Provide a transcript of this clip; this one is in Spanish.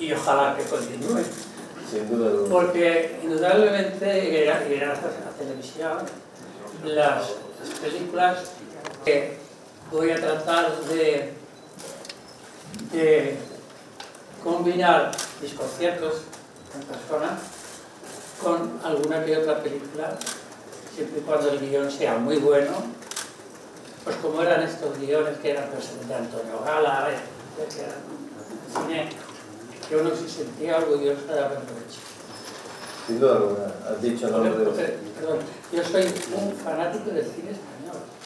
y ojalá que continúe. Sin duda. Porque indudablemente, y gracias a la televisión, las, las películas que voy a tratar de, de combinar mis conciertos en persona con alguna que otra película, siempre y cuando el guion sea muy bueno, pues como eran estos guiones que eran pues, de Antonio Gala, que eran cine, que uno se sentía orgulloso de haberlo hecho. Sin duda alguna, has dicho el nombre de... Perdón, yo soy un fanático del cine español.